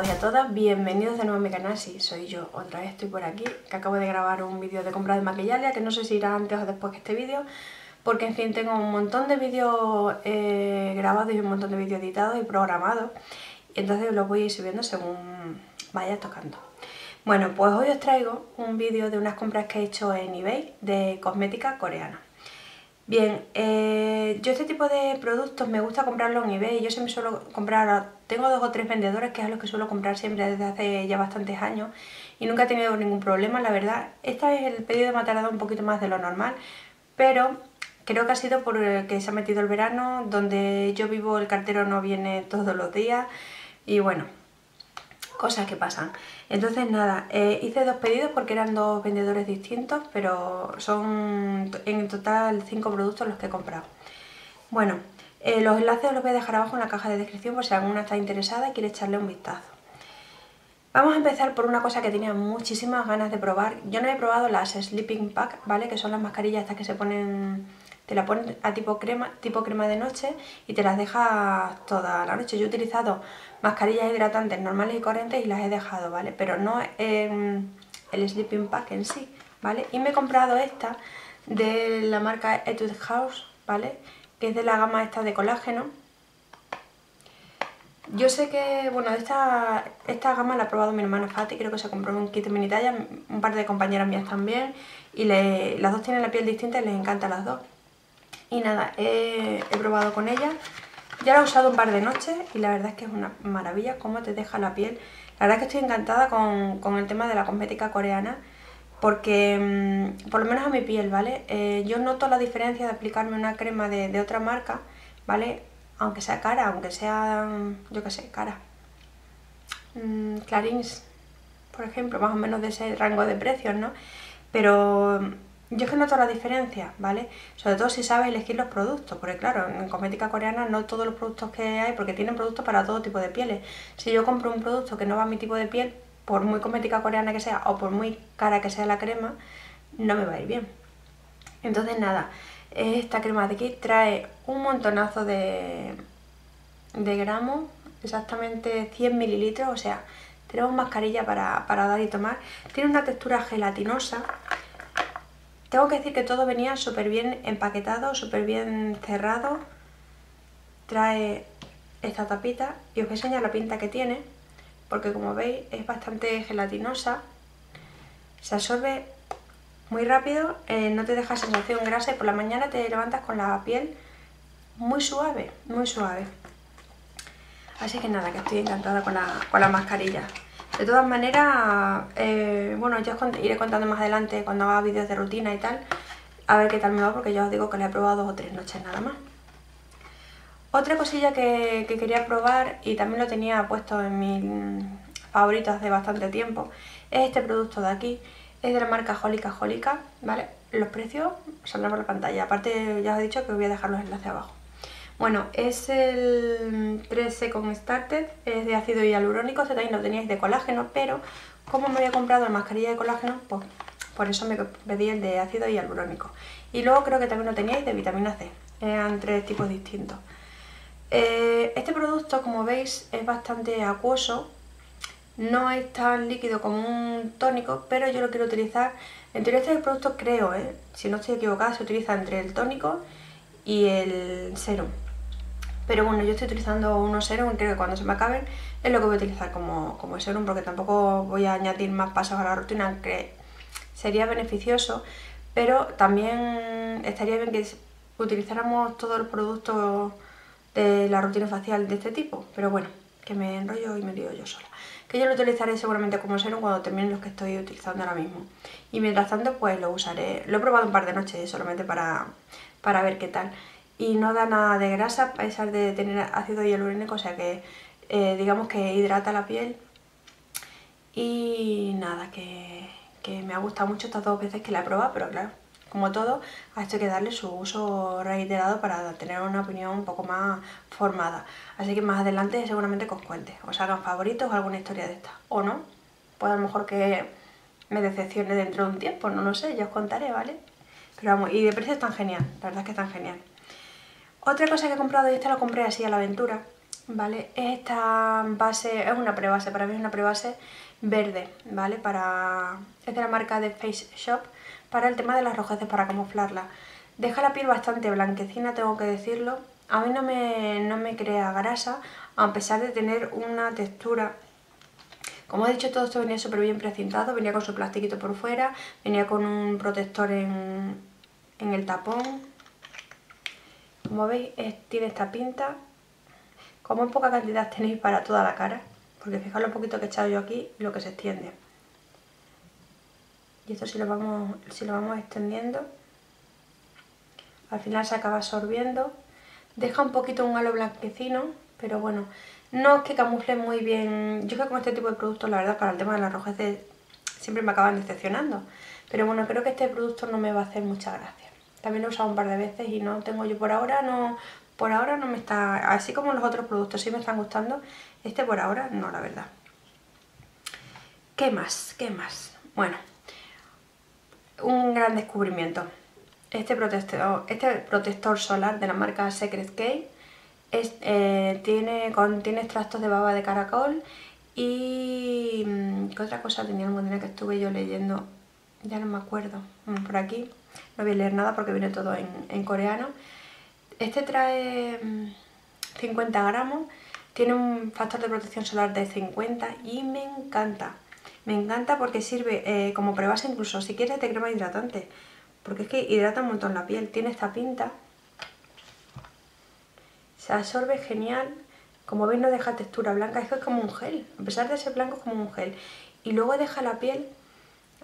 todos y a todas, bienvenidos de nuevo a mi canal, sí, soy yo, otra vez estoy por aquí, que acabo de grabar un vídeo de compra de maquillaje, que no sé si irá antes o después que este vídeo, porque en fin tengo un montón de vídeos eh, grabados y un montón de vídeos editados y programados, y entonces los voy a ir subiendo según vaya tocando. Bueno, pues hoy os traigo un vídeo de unas compras que he hecho en eBay de cosmética coreana. Bien, eh, yo este tipo de productos me gusta comprarlos en eBay, yo siempre suelo comprar, tengo dos o tres vendedores que es a los que suelo comprar siempre desde hace ya bastantes años y nunca he tenido ningún problema, la verdad. Esta vez el pedido me ha tardado un poquito más de lo normal, pero creo que ha sido porque se ha metido el verano, donde yo vivo el cartero no viene todos los días y bueno, cosas que pasan. Entonces nada, eh, hice dos pedidos porque eran dos vendedores distintos, pero son en total cinco productos los que he comprado. Bueno, eh, los enlaces los voy a dejar abajo en la caja de descripción por si alguna está interesada y quiere echarle un vistazo. Vamos a empezar por una cosa que tenía muchísimas ganas de probar. Yo no he probado las Sleeping Pack, ¿vale? Que son las mascarillas estas que se ponen te la pones a tipo crema, tipo crema de noche y te las dejas toda la noche. Yo he utilizado mascarillas hidratantes normales y corrientes y las he dejado, ¿vale? Pero no en el sleeping pack en sí, ¿vale? Y me he comprado esta de la marca Etude House, ¿vale? Que es de la gama esta de colágeno. Yo sé que, bueno, esta, esta gama la ha probado mi hermana Fati, creo que se compró un kit mini talla, un par de compañeras mías también, y las dos tienen la piel distinta y les encanta las dos. Y nada, he, probado con ella. Ya la he usado un par de noches y la verdad es que es una maravilla cómo te deja la piel. La verdad es que estoy encantada con, el tema de la cosmética coreana porque, mm, por lo menos a mi piel, ¿vale? Eh, yo noto la diferencia de aplicarme una crema de, otra marca, ¿vale? Aunque sea cara, aunque sea, mm, yo qué sé, cara. Mm, Clarins, por ejemplo, más o menos de ese rango de precios, ¿no? Pero yo es que noto la diferencia, ¿vale? Sobre todo si sabes elegir los productos, porque claro, en cosmética coreana no todos los productos que hay, porque tienen productos para todo tipo de pieles. Si yo compro un producto que no va a mi tipo de piel, por muy cosmética coreana que sea, o por muy cara que sea la crema, no me va a ir bien. Entonces nada, esta crema de aquí trae un montonazo de, de gramos, exactamente 100 mililitros, o sea, tenemos mascarilla para, para dar y tomar. Tiene una textura gelatinosa, tengo que decir que todo venía súper bien empaquetado, súper bien cerrado. Trae esta tapita y os voy a enseñar la pinta que tiene, porque como veis es bastante gelatinosa. Se absorbe muy rápido, eh, no te deja sensación grasa y por la mañana te levantas con la piel muy suave, muy suave. Así que nada, que estoy encantada con la, con la mascarilla. De todas maneras, eh, bueno, ya os iré contando más adelante cuando haga vídeos de rutina y tal, a ver qué tal me va, porque ya os digo que la he probado dos o tres noches nada más. Otra cosilla que, quería probar, y también lo tenía puesto en mis favoritos hace bastante tiempo, es este producto de aquí. Es de la marca Jolica Jolica, ¿vale? Los precios saldrán por la pantalla. Aparte, ya os he dicho que os voy a dejar los enlaces abajo. Bueno, es el 13 con Started, es de ácido hialurónico, este también lo teníais de colágeno, pero como me había comprado la mascarilla de colágeno, pues por eso me pedí el de ácido hialurónico. Y luego creo que también lo teníais de vitamina C, eran tres tipos distintos. Eh, este producto, como veis, es bastante acuoso, no es tan líquido como un tónico, pero yo lo quiero utilizar, en teoría este producto creo, ¿eh? si no estoy equivocada, se utiliza entre el tónico y el serum. Pero bueno, yo estoy utilizando unos serum y creo que cuando se me acaben es lo que voy a utilizar como, como serum porque tampoco voy a añadir más pasos a la rutina que sería beneficioso, pero también estaría bien que utilizáramos todos los productos de la rutina facial de este tipo, pero bueno, que me enrollo y me lío yo sola. Que yo lo utilizaré seguramente como serum cuando termine los que estoy utilizando ahora mismo. Y mientras tanto pues lo usaré, lo he probado un par de noches solamente para, para ver qué tal y no da nada de grasa a pesar de tener ácido hialurónico, o sea que eh, digamos que hidrata la piel y nada, que, me ha gustado mucho estas dos veces que la he probado, pero claro, como todo, ha hecho que darle su uso reiterado para tener una opinión un poco más formada. Así que más adelante seguramente que os cuente, os hagan favoritos o alguna historia de esta, o no, pues a lo mejor que me decepcione dentro de un tiempo, no lo sé, ya os contaré, ¿vale? Pero vamos, y de precio es tan genial, la verdad es que es tan genial. Otra cosa que he comprado, y esta la compré así a la aventura, ¿vale? Esta base es una prebase, para mí es una prebase verde, ¿vale? Para... Es de la marca de Face Shop para el tema de las rojeces, para camuflarla. Deja la piel bastante blanquecina, tengo que decirlo. A mí no me, no me crea grasa, a pesar de tener una textura como he dicho, todo esto venía súper bien precintado, venía con su plastiquito por fuera, venía con un protector en, en el tapón. Como veis, tiene esta pinta. Como en poca cantidad tenéis para toda la cara, porque fijaos lo poquito que he echado yo aquí lo que se extiende. Y esto si lo vamos, si lo vamos extendiendo, al final se acaba absorbiendo. Deja un poquito un halo blanquecino, pero bueno, no es que camufle muy bien, yo creo que con este tipo de productos la verdad para el tema de la rojeces siempre me acaban decepcionando. Pero bueno, creo que este producto no me va a hacer mucha gracia. También lo he usado un par de veces y no tengo yo por ahora, no por ahora no me está, así como los otros productos sí me están gustando, este por ahora no, la verdad. ¿Qué más? ¿Qué más? Bueno, un gran descubrimiento. Este protector, este protector solar de la marca Secret K eh, tiene, contiene extractos de baba de caracol y... Mm, ¿Qué otra cosa tenía el que estuve yo leyendo? Ya no me acuerdo. Mm, por aquí no voy a leer nada porque viene todo en, coreano. Este trae 50 mm, gramos, tiene un factor de protección solar de 50 y me encanta. Me encanta porque sirve eh, como prebase incluso si quieres de crema hidratante. Porque es que hidrata un montón la piel. Tiene esta pinta se absorbe genial. Como veis no deja textura blanca, es que es como un gel. A pesar de ser blanco es como un gel. Y luego deja la piel,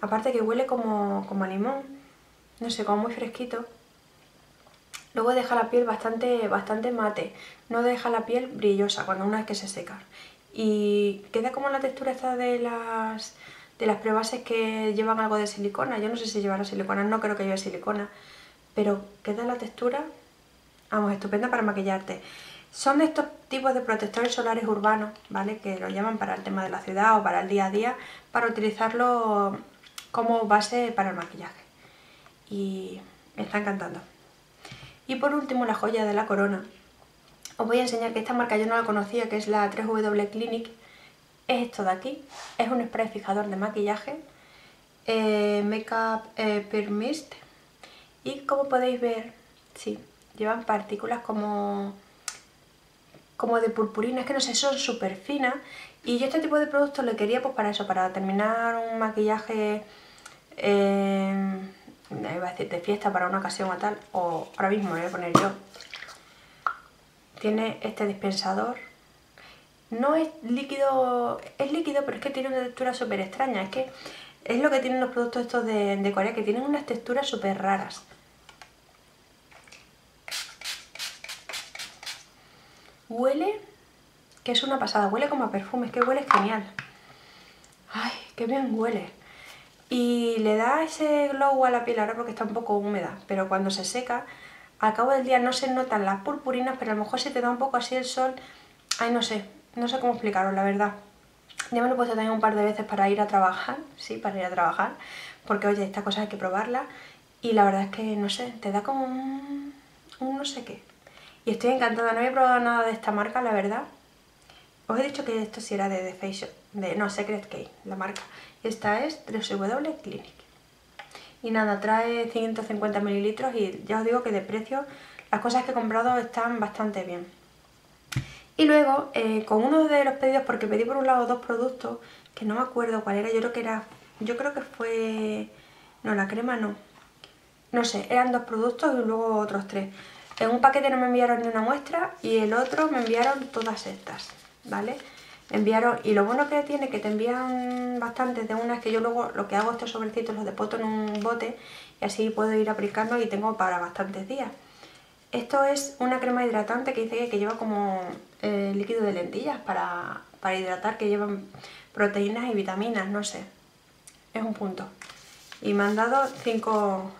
aparte que huele como, como a limón, no sé, como muy fresquito. Luego deja la piel bastante, bastante mate, no deja la piel brillosa cuando una vez que se seca. Y queda como la textura esta de las, de las prebases que llevan algo de silicona. Yo no sé si llevará silicona, no creo que lleve silicona. Pero queda la textura Vamos, estupenda para maquillarte. Son de estos tipos de protectores solares urbanos, ¿vale? Que lo llaman para el tema de la ciudad o para el día a día, para utilizarlo como base para el maquillaje. Y me está encantando. Y por último, la joya de la corona. Os voy a enseñar que esta marca yo no la conocía, que es la 3W Clinic. Es esto de aquí. Es un spray fijador de maquillaje. Eh, Makeup eh, Mist. Y como podéis ver, sí, llevan partículas como, como de purpurina, es que no sé, son súper finas. Y yo este tipo de productos lo quería pues para eso, para terminar un maquillaje, eh, iba a decir, de fiesta para una ocasión o tal, o ahora mismo lo voy a poner yo. Tiene este dispensador. No es líquido, es líquido, pero es que tiene una textura súper extraña. Es que es lo que tienen los productos estos de, Corea, que tienen unas texturas súper raras. Huele, que es una pasada, huele como a perfume, es que huele genial. Ay, qué bien huele. Y le da ese glow a la piel ahora porque está un poco húmeda, pero cuando se seca, al cabo del día no se notan las purpurinas, pero a lo mejor si te da un poco así el sol, ay no sé, no sé cómo explicarlo, la verdad. Ya me lo he puesto también un par de veces para ir a trabajar, sí, para ir a trabajar, porque oye, esta cosa hay que probarla y la verdad es que, no sé, te da como un, no sé qué. Y estoy encantada, no había probado nada de esta marca, la verdad. Os he dicho que esto sí era de The Face de, no, Secret K, la marca. Esta es 3W Clinic. Y nada, trae 150 mililitros y ya os digo que de precio las cosas que he comprado están bastante bien. Y luego, eh, con uno de los pedidos, porque pedí por un lado dos productos, que no me acuerdo cuál era, yo creo que era, yo creo que fue, no, la crema no. No sé, eran dos productos y luego otros tres. En un paquete no me enviaron ni una muestra y el otro me enviaron todas estas, ¿vale? Enviaron, y lo bueno que tiene que te envían bastantes de unas que yo luego lo que hago estos sobrecitos los depoto en un bote y así puedo ir aplicando y tengo para bastantes días. Esto es una crema hidratante que dice que lleva como eh, líquido de lentillas para, para hidratar, que llevan proteínas y vitaminas, no sé. Es un punto. Y me han dado 5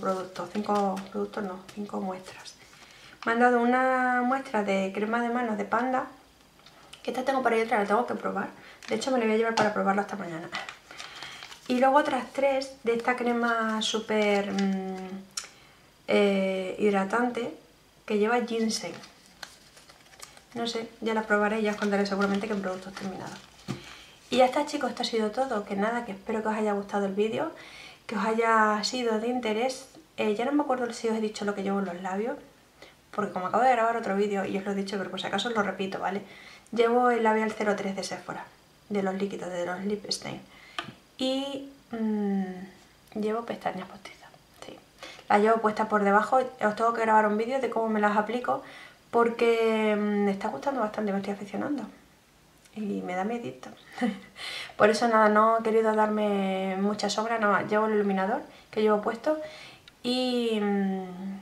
productos, 5 productos no, 5 muestras. Me han dado una muestra de crema de manos de panda, que esta tengo para ir otra, la tengo que probar. De hecho me la voy a llevar para probarla esta mañana. Y luego otras tres de esta crema súper mm, eh, hidratante que lleva ginseng. no sé, ya las probaré y ya os contaré seguramente en productos terminados. Y ya está chicos, esto ha sido todo, que nada, que espero que os haya gustado el vídeo, que os haya sido de interés. Eh, ya no me acuerdo si os he dicho lo que llevo en los labios, porque como acabo de grabar otro vídeo y os lo he dicho, pero por si acaso os lo repito, ¿vale? Llevo el labial 03 de Sephora, de los líquidos, de los Lip Stain. Y mmm, llevo pestañas postizas, sí. Las llevo puestas por debajo, os tengo que grabar un vídeo de cómo me las aplico, porque mm, me está gustando bastante, me estoy aficionando y me da miedito. Por eso nada, no he querido darme mucha sombra, no, llevo el iluminador que llevo puesto y, mm,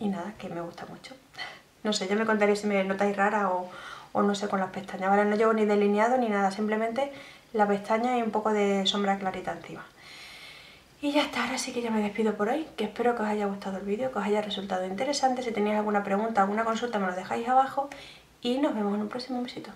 y nada, que me gusta mucho. No sé, ya me contaréis si me notáis rara o, o no sé, con las pestañas, ¿vale? No llevo ni delineado ni nada, simplemente la pestaña y un poco de sombra clarita encima. Y ya está, ahora sí que ya me despido por hoy, que espero que os haya gustado el vídeo, que os haya resultado interesante. Si tenéis alguna pregunta, alguna consulta, me lo dejáis abajo y nos vemos en un próximo besito.